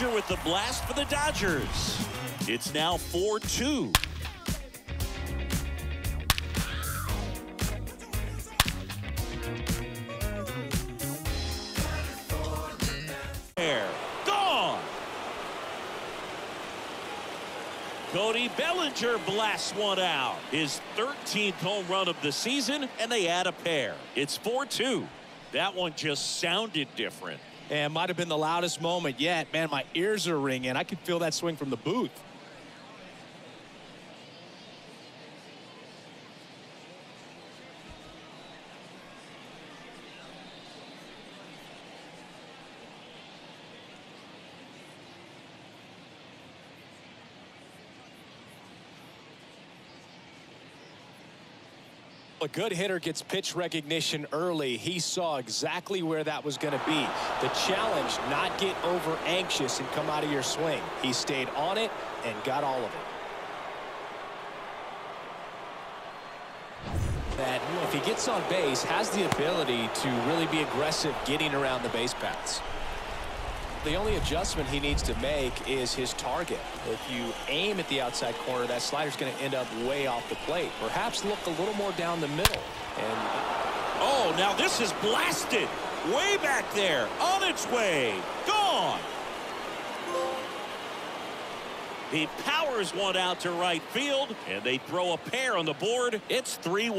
Bellinger with the blast for the Dodgers. It's now 4-2. There. Gone. Cody Bellinger blasts one out. His 13th home run of the season, and they add a pair. It's 4-2. That one just sounded different. And might have been the loudest moment yet. Man, my ears are ringing. I could feel that swing from the booth. A good hitter gets pitch recognition early. He saw exactly where that was going to be. The challenge, not get over anxious and come out of your swing. He stayed on it and got all of it. That if he gets on base, has the ability to really be aggressive getting around the base paths. The only adjustment he needs to make is his target. If you aim at the outside corner, that slider's going to end up way off the plate. Perhaps look a little more down the middle. And Oh, now this is blasted. Way back there. On its way. Gone. He powers one out to right field, and they throw a pair on the board. It's 3-1.